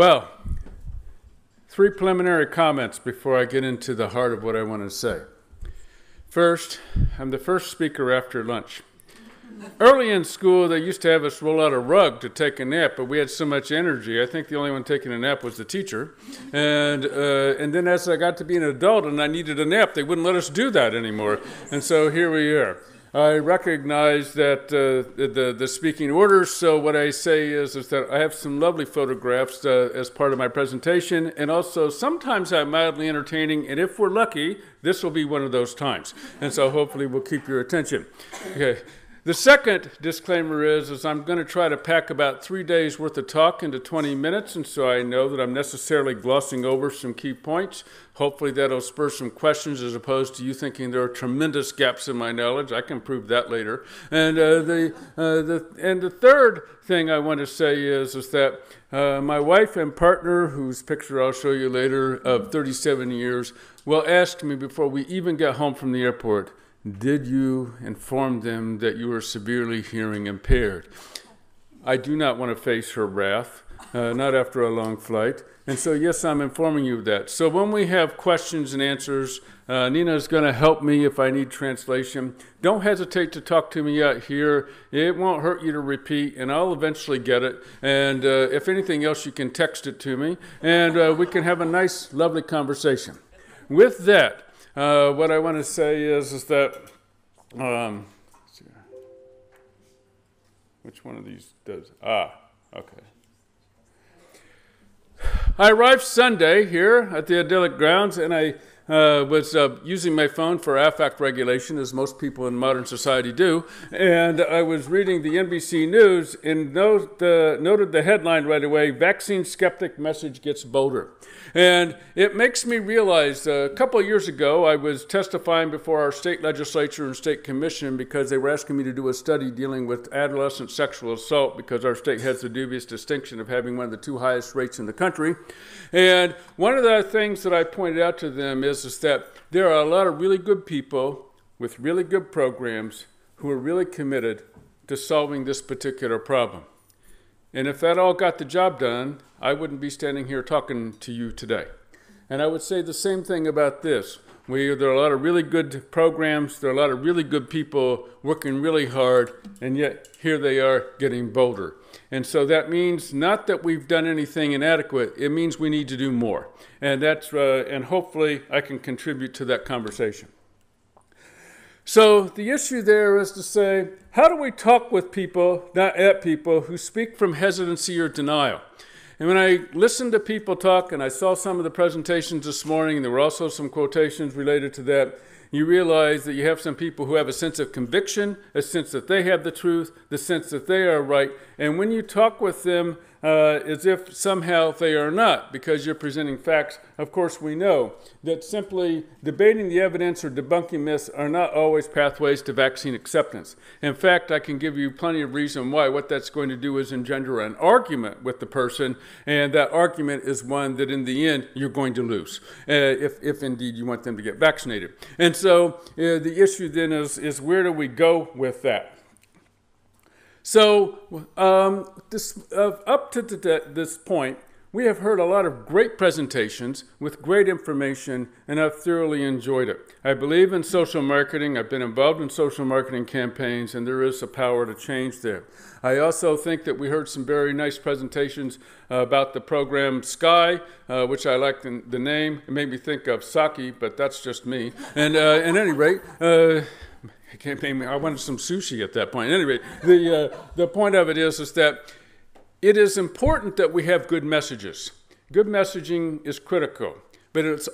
Well, three preliminary comments before I get into the heart of what I want to say. First, I'm the first speaker after lunch. Early in school, they used to have us roll out a rug to take a nap, but we had so much energy. I think the only one taking a nap was the teacher. And, uh, and then as I got to be an adult and I needed a nap, they wouldn't let us do that anymore. And so here we are. I recognize that uh, the, the speaking orders, so what I say is, is that I have some lovely photographs uh, as part of my presentation, and also sometimes I'm mildly entertaining, and if we're lucky, this will be one of those times. And so hopefully we'll keep your attention. Okay. The second disclaimer is, is I'm going to try to pack about three days worth of talk into 20 minutes, and so I know that I'm necessarily glossing over some key points. Hopefully that'll spur some questions as opposed to you thinking there are tremendous gaps in my knowledge. I can prove that later. And uh, the, uh, the and the third thing I want to say is is that uh, my wife and partner, whose picture I'll show you later, of 37 years, will ask me before we even get home from the airport did you inform them that you were severely hearing impaired? I do not want to face her wrath, uh, not after a long flight. And so, yes, I'm informing you of that. So, when we have questions and answers, uh, Nina is going to help me if I need translation. Don't hesitate to talk to me out here. It won't hurt you to repeat, and I'll eventually get it. And uh, if anything else, you can text it to me, and uh, we can have a nice, lovely conversation. With that, uh, what I want to say is, is that, um, which one of these does? Ah, okay. I arrived Sunday here at the idyllic grounds, and I uh, was uh, using my phone for affect regulation, as most people in modern society do, and I was reading the NBC News and note, uh, noted the headline right away Vaccine Skeptic Message Gets Bolder. And it makes me realize uh, a couple of years ago, I was testifying before our state legislature and state commission because they were asking me to do a study dealing with adolescent sexual assault because our state has the dubious distinction of having one of the two highest rates in the country. And one of the things that I pointed out to them is, is that there are a lot of really good people with really good programs who are really committed to solving this particular problem. And if that all got the job done, I wouldn't be standing here talking to you today. And I would say the same thing about this. We, there are a lot of really good programs, there are a lot of really good people working really hard, and yet here they are getting bolder. And so that means not that we've done anything inadequate, it means we need to do more. And, that's, uh, and hopefully I can contribute to that conversation. So the issue there is to say, how do we talk with people, not at people, who speak from hesitancy or denial? And when I listened to people talk, and I saw some of the presentations this morning, and there were also some quotations related to that, you realize that you have some people who have a sense of conviction, a sense that they have the truth, the sense that they are right. And when you talk with them, uh, as if somehow they are not, because you're presenting facts. Of course, we know that simply debating the evidence or debunking myths are not always pathways to vaccine acceptance. In fact, I can give you plenty of reason why. What that's going to do is engender an argument with the person, and that argument is one that in the end you're going to lose, uh, if, if indeed you want them to get vaccinated. And so uh, the issue then is, is where do we go with that? So, um, this, uh, up to this point, we have heard a lot of great presentations with great information, and I've thoroughly enjoyed it. I believe in social marketing. I've been involved in social marketing campaigns, and there is a power to change there. I also think that we heard some very nice presentations uh, about the program Sky, uh, which I like the, the, name. It made me think of Saki, but that's just me. And uh, at any rate, uh, I can't. I wanted some sushi at that point. Anyway, the uh, the point of it is is that it is important that we have good messages. Good messaging is critical, but it's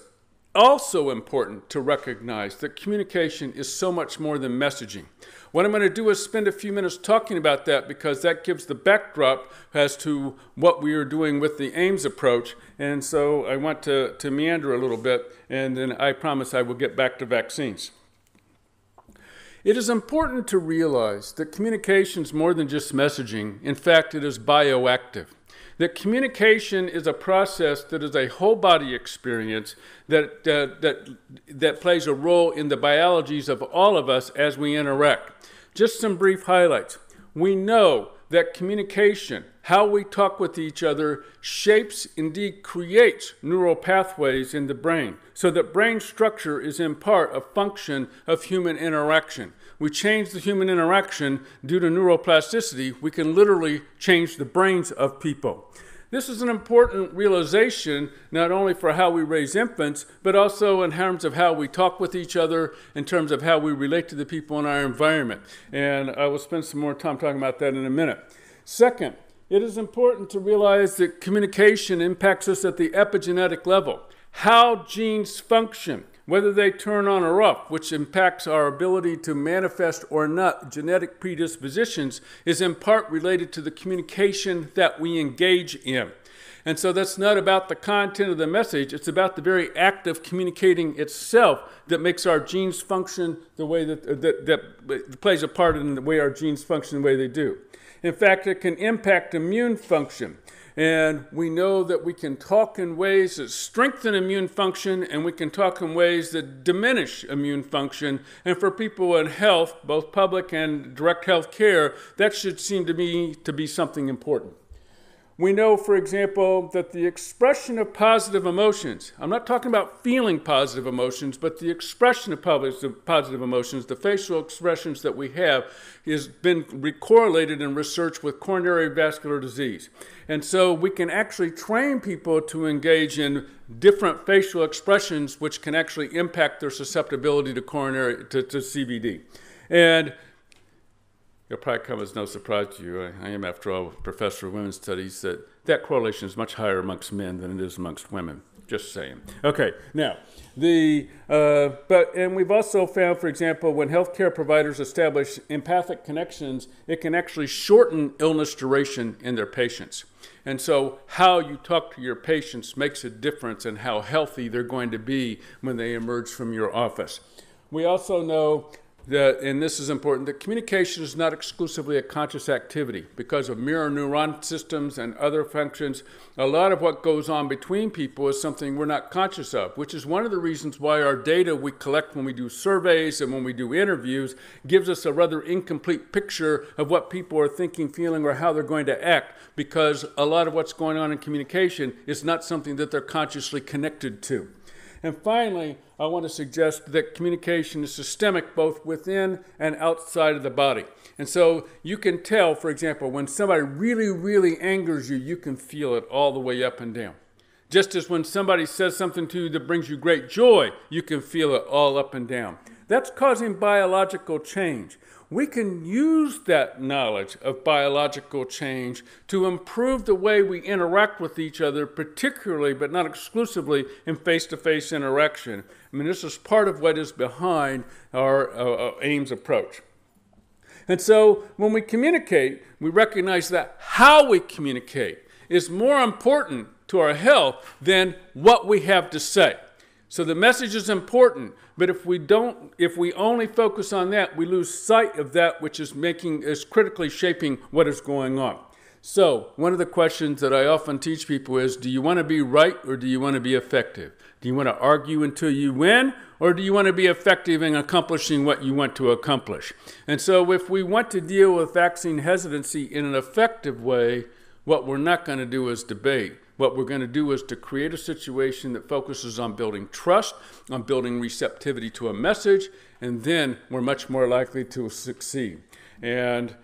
also important to recognize that communication is so much more than messaging. What I'm going to do is spend a few minutes talking about that because that gives the backdrop as to what we are doing with the AIMS approach. And so I want to, to meander a little bit, and then I promise I will get back to vaccines. It is important to realize that communication is more than just messaging. In fact, it is bioactive. That communication is a process that is a whole body experience that, uh, that, that plays a role in the biologies of all of us as we interact. Just some brief highlights. We know that communication, how we talk with each other, shapes, indeed creates neural pathways in the brain, so that brain structure is in part a function of human interaction. We change the human interaction due to neuroplasticity, we can literally change the brains of people. This is an important realization not only for how we raise infants, but also in terms of how we talk with each other, in terms of how we relate to the people in our environment. And I will spend some more time talking about that in a minute. Second, it is important to realize that communication impacts us at the epigenetic level. How genes function, whether they turn on or off, which impacts our ability to manifest or not genetic predispositions, is in part related to the communication that we engage in. And so that's not about the content of the message, it's about the very act of communicating itself that makes our genes function the way that, uh, that, that plays a part in the way our genes function the way they do. In fact, it can impact immune function. And we know that we can talk in ways that strengthen immune function and we can talk in ways that diminish immune function. And for people in health, both public and direct health care, that should seem to me to be something important. We know, for example, that the expression of positive emotions, I'm not talking about feeling positive emotions, but the expression of positive emotions, the facial expressions that we have, has been correlated in research with coronary vascular disease. And so we can actually train people to engage in different facial expressions, which can actually impact their susceptibility to coronary, to, to CVD. And It'll probably come as no surprise to you. I, I, am, after all, a professor of women's studies, that that correlation is much higher amongst men than it is amongst women. Just saying. Okay, now, the, uh, but, and we've also found, for example, when healthcare providers establish empathic connections, it can actually shorten illness duration in their patients. And so, how you talk to your patients makes a difference in how healthy they're going to be when they emerge from your office. We also know and this is important, that communication is not exclusively a conscious activity because of mirror neuron systems and other functions. A lot of what goes on between people is something we're not conscious of, which is one of the reasons why our data we collect when we do surveys and when we do interviews gives us a rather incomplete picture of what people are thinking, feeling, or how they're going to act because a lot of what's going on in communication is not something that they're consciously connected to. And finally, I want to suggest that communication is systemic both within and outside of the body. And so you can tell, for example, when somebody really, really angers you, you can feel it all the way up and down. Just as when somebody says something to you that brings you great joy, you can feel it all up and down. That's causing biological change we can use that knowledge of biological change to improve the way we interact with each other, particularly but not exclusively in face to face interaction. I mean, this is part of what is behind our uh, uh AIMS approach. And so when we communicate, we recognize that how we communicate is more important to our health than what we have to say. So the message is important, but if we don't, if we only focus on that, we lose sight of that which is making, is critically shaping what is going on. So one of the questions that I often teach people is, do you want to be right or do you want to be effective? Do you want to argue until you win or do you want to be effective in accomplishing what you want to accomplish? And so if we want to deal with vaccine hesitancy in an effective way, what we're not going to do is debate. What we're going to do is to create a situation that focuses on building trust, on building receptivity to a message, and then we're much more likely to succeed. And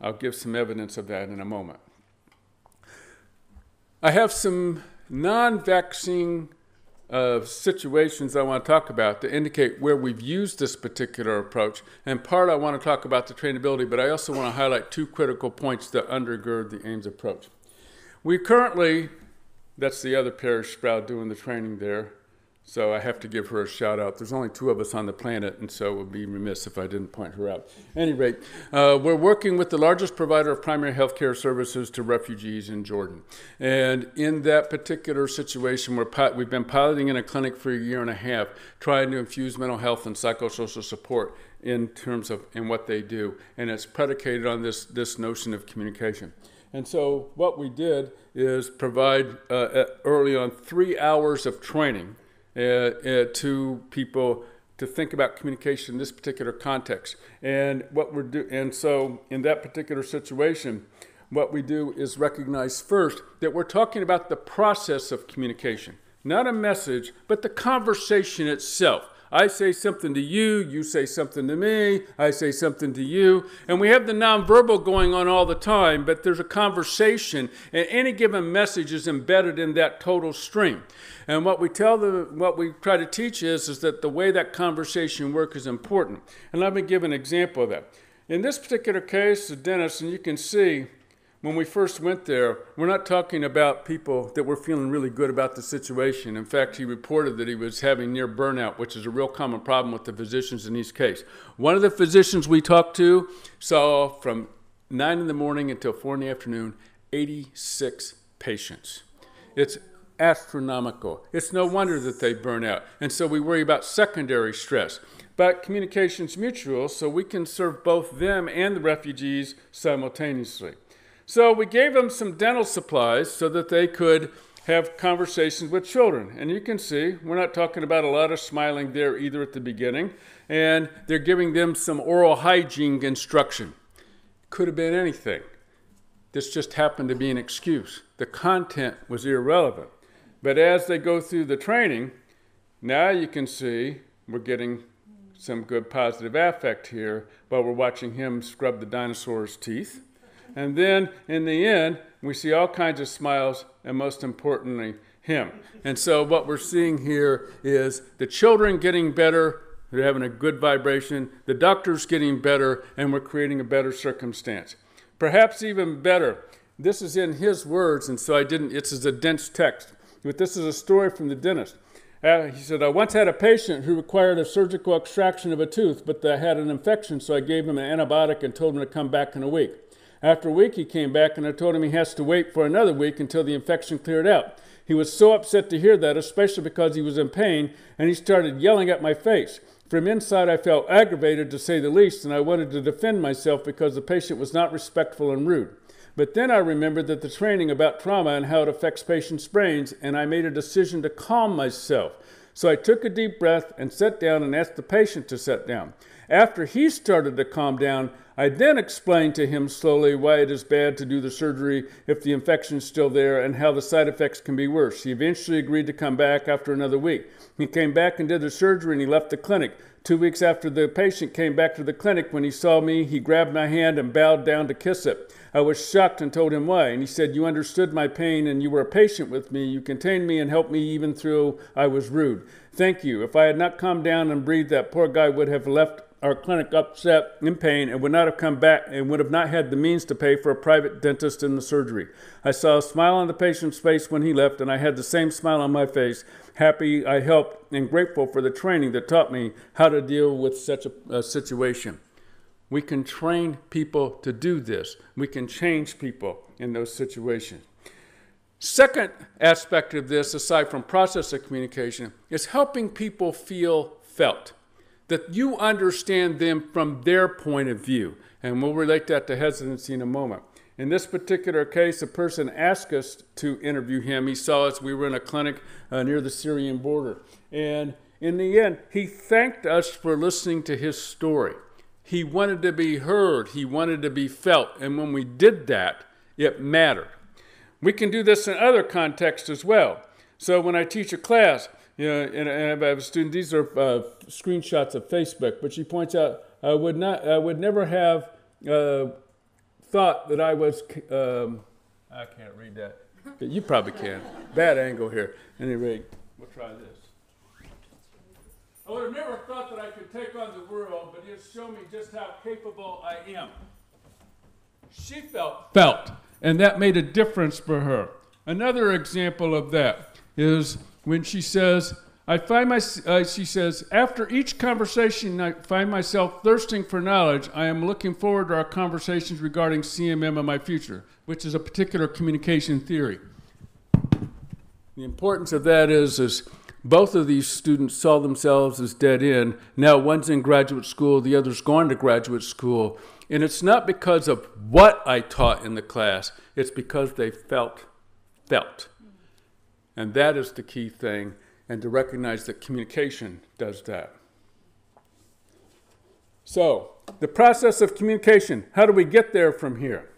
I'll give some evidence of that in a moment. I have some non vaccine uh, situations I want to talk about to indicate where we've used this particular approach. And part I want to talk about the trainability, but I also want to highlight two critical points that undergird the AIMS approach. We currently, that's the other Parrish Sprowl doing the training there, so I have to give her a shout out. There's only two of us on the planet, and so it would be remiss if I didn't point her out. At any rate, uh, we're working with the largest provider of primary health care services to refugees in Jordan. And in that particular situation, we're we've been piloting in a clinic for a year and a half, trying to infuse mental health and psychosocial support in terms of in what they do. And it's predicated on this, this notion of communication. And so what we did is provide uh, early on three hours of training uh, uh, to people to think about communication in this particular context. And what we're do- and so in that particular situation, what we do is recognize first that we're talking about the process of communication, not a message, but the conversation itself. I say something to you, you say something to me, I say something to you, and we have the nonverbal going on all the time, but there's a conversation, and any given message is embedded in that total stream. And what we tell the, what we try to teach is, is that the way that conversation works is important. And let me give an example of that. In this particular case, the dentist, and you can see when we first went there, we're not talking about people that were feeling really good about the situation. In fact, he reported that he was having near burnout, which is a real common problem with the physicians in these cases. One of the physicians we talked to saw from 9 in the morning until 4 in the afternoon 86 patients. It's astronomical. It's no wonder that they burn out. And so we worry about secondary stress. But communication's mutual, so we can serve both them and the refugees simultaneously. So we gave them some dental supplies so that they could have conversations with children. And you can see, we're not talking about a lot of smiling there either at the beginning. And they're giving them some oral hygiene instruction. Could have been anything. This just happened to be an excuse. The content was irrelevant. But as they go through the training, now you can see we're getting some good positive affect here while we're watching him scrub the dinosaur's teeth. And then in the end, we see all kinds of smiles, and most importantly, him. And so what we're seeing here is the children getting better, they're having a good vibration, the doctor's getting better, and we're creating a better circumstance. Perhaps even better, this is in his words, and so I didn't, it's a dense text, but this is a story from the dentist. Uh, he said, I once had a patient who required a surgical extraction of a tooth, but they had an infection, so I gave him an antibiotic and told him to come back in a week. After a week, he came back and I told him he has to wait for another week until the infection cleared out. He was so upset to hear that, especially because he was in pain, and he started yelling at my face. From inside, I felt aggravated to say the least, and I wanted to defend myself because the patient was not respectful and rude. But then I remembered that the training about trauma and how it affects patients' brains, and I made a decision to calm myself. So I took a deep breath and sat down and asked the patient to sit down. After he started to calm down, I then explained to him slowly why it is bad to do the surgery if the infection is still there and how the side effects can be worse. He eventually agreed to come back after another week. He came back and did the surgery and he left the clinic. Two weeks after the patient came back to the clinic, when he saw me, he grabbed my hand and bowed down to kiss it. I was shocked and told him why. And he said, You understood my pain and you were patient with me. You contained me and helped me even through I was rude. Thank you. If I had not calmed down and breathed, that poor guy would have left our clinic upset, in pain, and would not have come back and would have not had the means to pay for a private dentist in the surgery. I saw a smile on the patient's face when he left, and I had the same smile on my face, happy I helped and grateful for the training that taught me how to deal with such a, a situation. We can train people to do this. We can change people in those situations. Second aspect of this, aside from process of communication, is helping people feel felt that you understand them from their point of view. And we'll relate that to hesitancy in a moment. In this particular case, a person asked us to interview him. He saw us, we were in a clinic uh, near the Syrian border. And in the end, he thanked us for listening to his story. He wanted to be heard, he wanted to be felt. And when we did that, it mattered. We can do this in other contexts as well. So when I teach a class, know, and, and I have a student. These are uh, screenshots of Facebook, but she points out I would not, I would never have uh, thought that I was. Um, I can't read that. You probably can. Bad angle here. At any rate, we'll try this. I would have never thought that I could take on the world, but it showed me just how capable I am. She felt felt, and that made a difference for her. Another example of that is when she says, I find my, uh, she says, after each conversation, I find myself thirsting for knowledge. I am looking forward to our conversations regarding CMM and my future, which is a particular communication theory. The importance of that is, is both of these students saw themselves as dead end. Now one's in graduate school, the other's going to graduate school. And it's not because of what I taught in the class, it's because they felt, felt. And that is the key thing, and to recognize that communication does that. So, the process of communication how do we get there from here?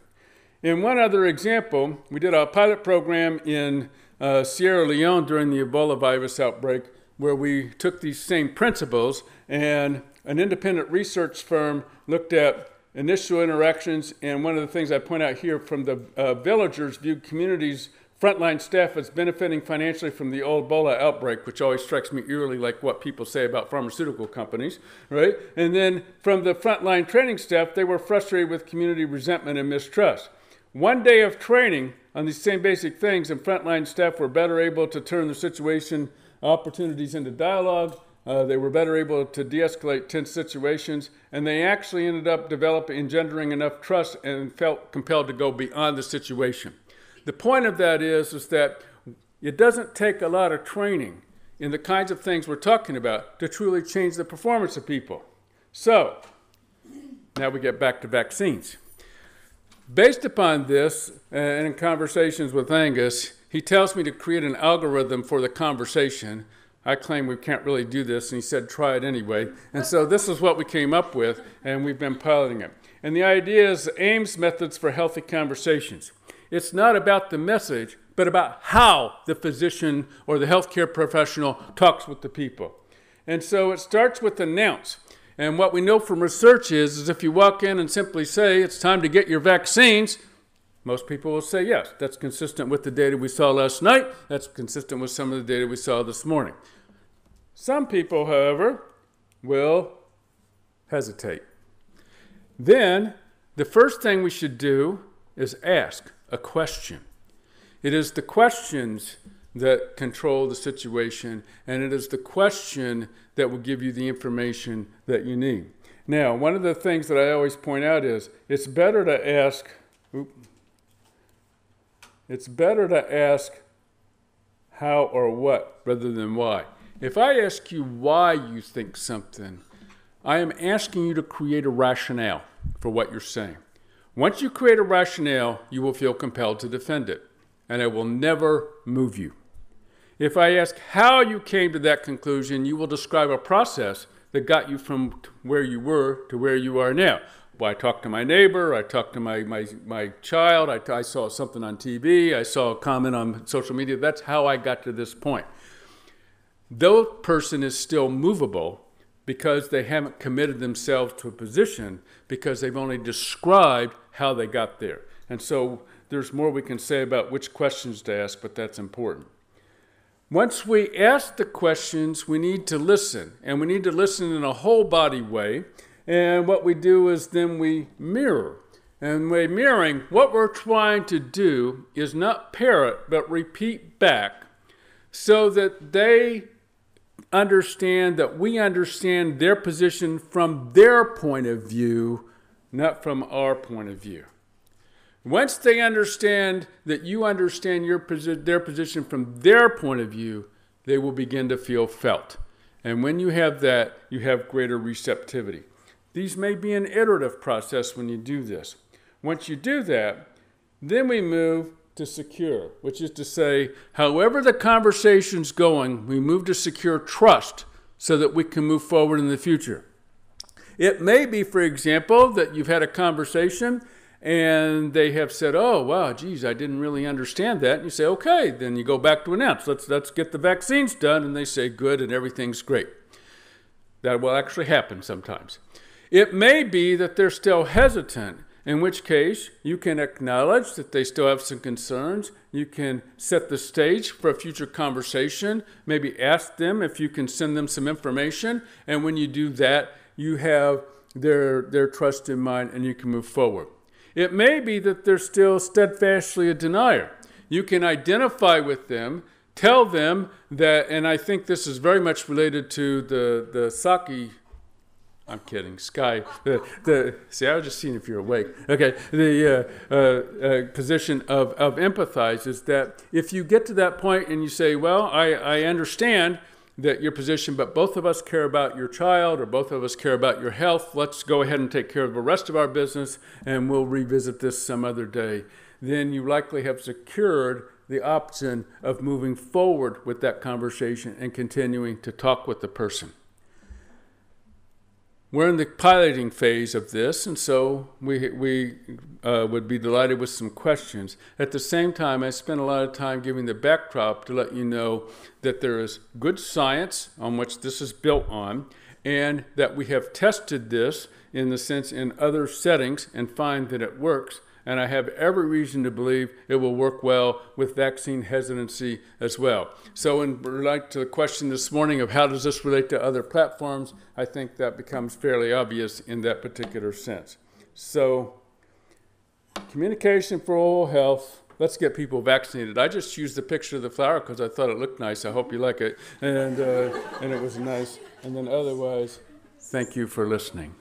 In one other example, we did a pilot program in uh, Sierra Leone during the Ebola virus outbreak where we took these same principles and an independent research firm looked at initial interactions. And one of the things I point out here from the uh, villagers viewed communities' frontline staff as benefiting financially from the Ebola outbreak, which always strikes me eerily like what people say about pharmaceutical companies, right? And then from the frontline training staff, they were frustrated with community resentment and mistrust. One day of training on these same basic things, and frontline staff were better able to turn the situation opportunities into dialogue. Uh, they were better able to de escalate tense situations, and they actually ended up developing, engendering enough trust and felt compelled to go beyond the situation. The point of that is, is that it doesn't take a lot of training in the kinds of things we're talking about to truly change the performance of people. So, now we get back to vaccines. Based upon this, uh, and in conversations with Angus, he tells me to create an algorithm for the conversation. I claim we can't really do this, and he said, try it anyway. And so this is what we came up with, and we've been piloting it. And the idea is AIMS methods for healthy conversations. It's not about the message, but about how the physician or the healthcare professional talks with the people. And so it starts with announce. And what we know from research is, is if you walk in and simply say, it's time to get your vaccines, most people will say yes. That's consistent with the data we saw last night. That's consistent with some of the data we saw this morning. Some people, however, will hesitate. Then, the first thing we should do is ask a question. It is the questions that control the situation, and it is the question that will give you the information that you need. Now, one of the things that I always point out is it's better to ask, it's better to ask how or what rather than why. If I ask you why you think something, I am asking you to create a rationale for what you're saying. Once you create a rationale, you will feel compelled to defend it, and it will never move you. If I ask how you came to that conclusion, you will describe a process that got you from where you were to where you are now. Well, I talked to my neighbor, I talked to my, my, my child, I, saw something on TV, I saw a comment on social media. That's how I got to this point. Though person is still movable because they haven't committed themselves to a position because they've only described how they got there. And so there's more we can say about which questions to ask, but that's important. Once we ask the questions, we need to listen, and we need to listen in a whole body way. And what we do is then we mirror. And by mirroring, what we're trying to do is not parrot, but repeat back so that they understand that we understand their position from their point of view, not from our point of view. Once they understand that you understand your posi- their position from their point of view, they will begin to feel felt. And when you have that, you have greater receptivity. These may be an iterative process when you do this. Once you do that, then we move to secure, which is to say, however the conversation's going, we move to secure trust so that we can move forward in the future. It may be, for example, that you've had a conversation and they have said, "Oh, wow, geez, I didn't really understand that." And you say, "Okay," then you go back to announce, "Let's let's get the vaccines done," and they say, "Good," and everything's great. That will actually happen sometimes. It may be that they're still hesitant, in which case you can acknowledge that they still have some concerns. You can set the stage for a future conversation, maybe ask them if you can send them some information, and when you do that, you have their, their trust in mind and you can move forward. It may be that they're still steadfastly a denier. You can identify with them, tell them that, and I think this is very much related to the, the Saki. I'm kidding. Sky. The, the see, I was just seeing if you're awake. Okay. The uh, uh, uh, position of, of empathize is that if you get to that point and you say, "Well, I, I understand," that your position, but both of us care about your child or both of us care about your health. Let's go ahead and take care of the rest of our business and we'll revisit this some other day. Then you likely have secured the option of moving forward with that conversation and continuing to talk with the person. We're in the piloting phase of this, and so we, we uh, would be delighted with some questions. At the same time, I spent a lot of time giving the backdrop to let you know that there is good science on which this is built on, and that we have tested this in the sense in other settings and find that it works and I have every reason to believe it will work well with vaccine hesitancy as well. So, in relate to the question this morning of how does this relate to other platforms, I think that becomes fairly obvious in that particular sense. So, communication for oral health. Let's get people vaccinated. I just used the picture of the flower because I thought it looked nice. I hope you like it, and uh, and it was nice. And then otherwise, thank you for listening.